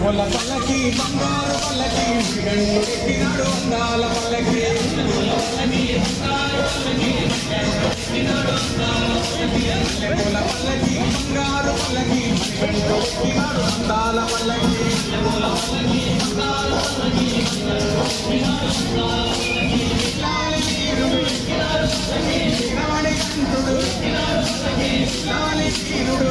పొల పల్లకి బంగారు పల్లకి ఎక్కినాడు అందాల పల్లకి పొల పల్లకి బంగారు పల్లకి ఎక్కినాడు అందాల పల్లకి లాలి లాలి వీరుడు,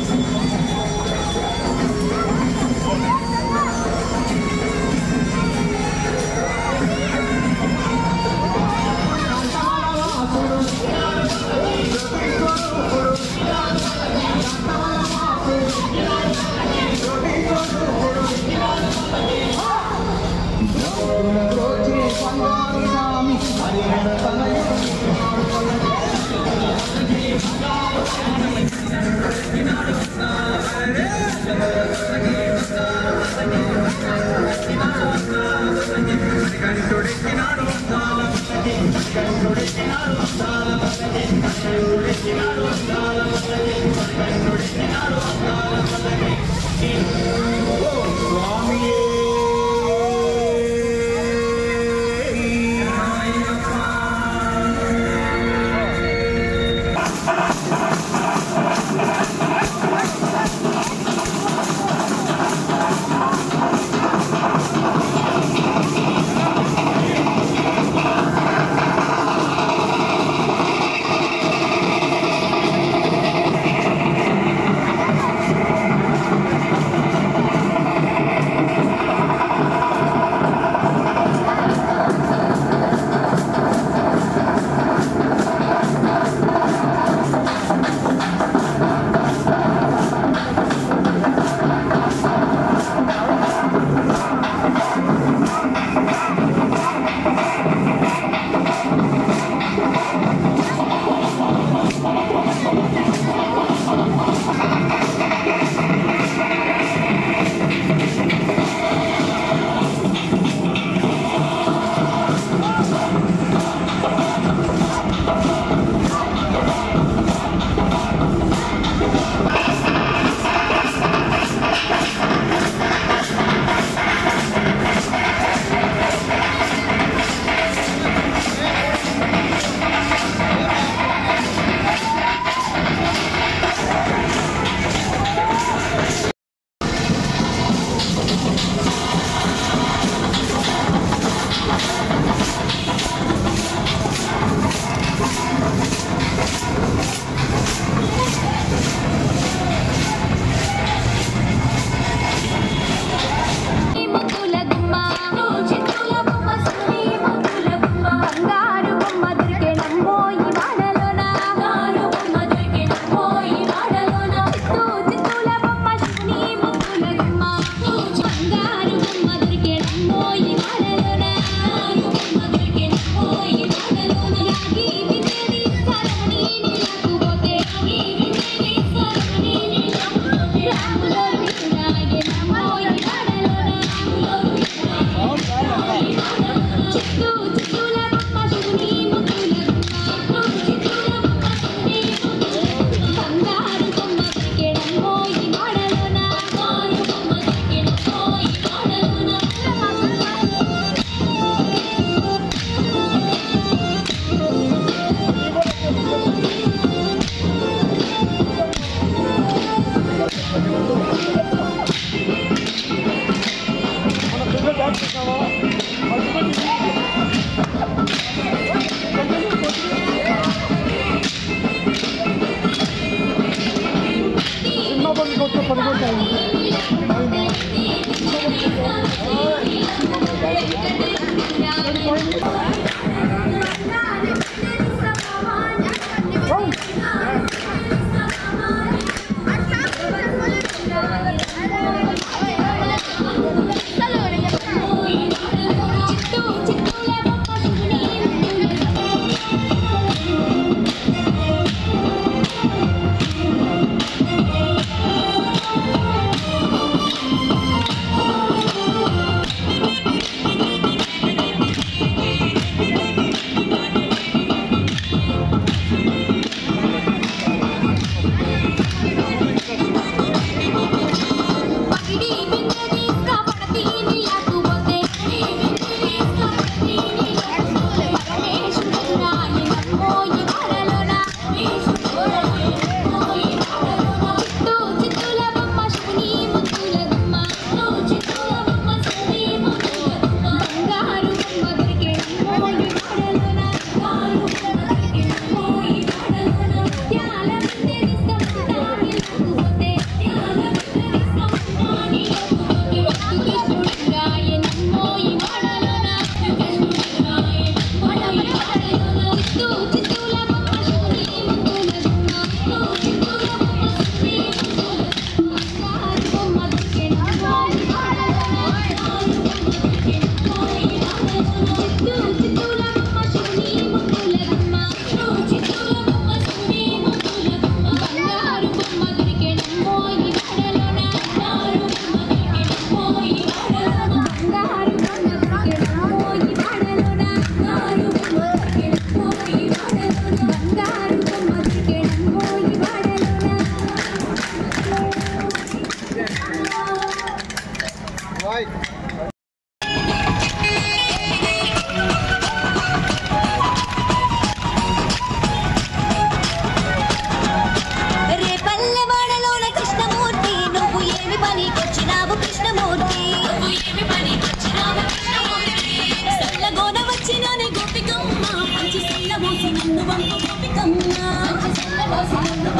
Gracias.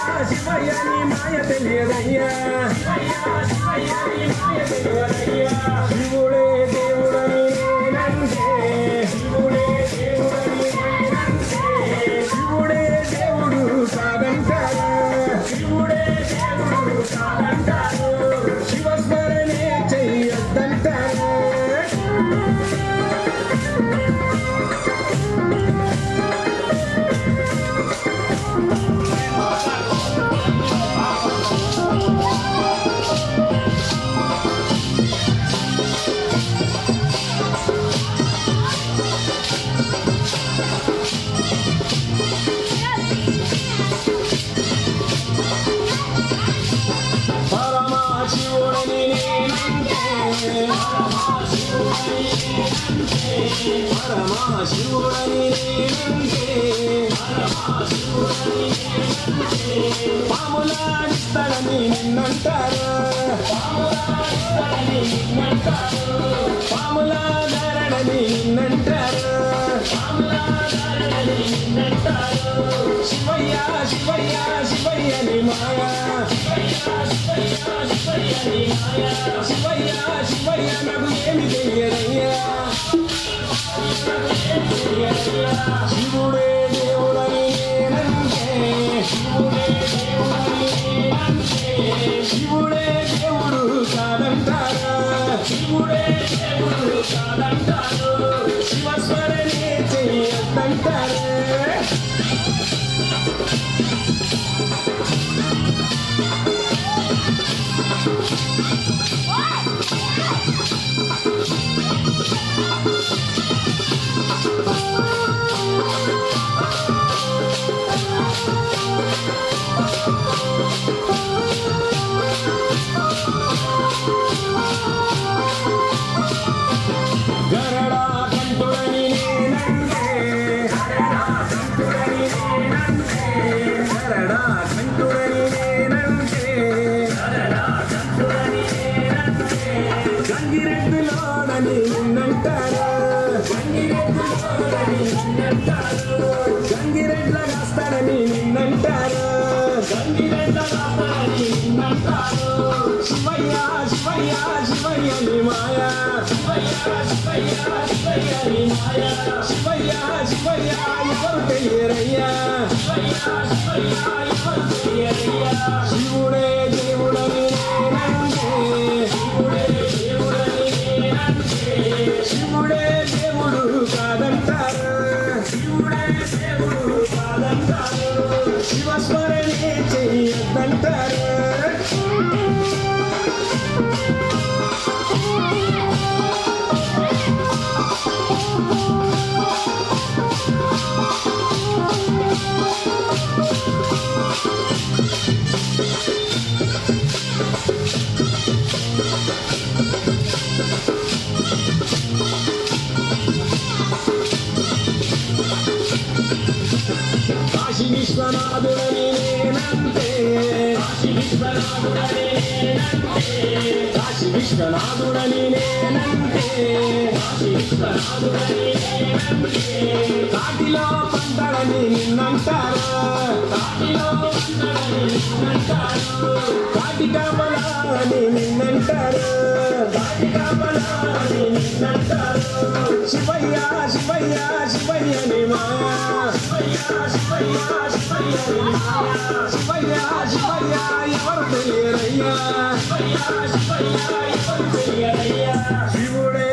శివయ్య శివయ్యని మాయ పాములాడిస్తాడని నిన్నంటారు పాములాడారని నిన్నంటారు శివయ్య శివయ్య శివయ్యని మాయా శివయ్య శివయ్య నాకు ఏమి తెలియదయ్యా శివుడే దేవుడని నేనంటే శివుడే దేవుడని శివుడే దేవుడు కాదంటారా? శివుడే దేవుడు కాదంటారు శివస్మరణే గంగిరెడ్ల కాస్తాడని నిన్నంటారు శివయ్య శివయ్య శివయ్యని మాయా శివయ్య శివయ్య ఎవరు తెలియరయ్యా శివుడే దేవుడని శివుడే శివుడే విశ్వనాథుడని నేనంటే కాశీ విశ్వనాథుడని నేనంటే కాటిలో పంటలని నిన్నంటారు కాటి కాపలాని నిన్నంటారు శివయ్య శివయ్య శివయ్య నిమా శివయ్య శివయ్య ఎవరు తెలియ శివుడే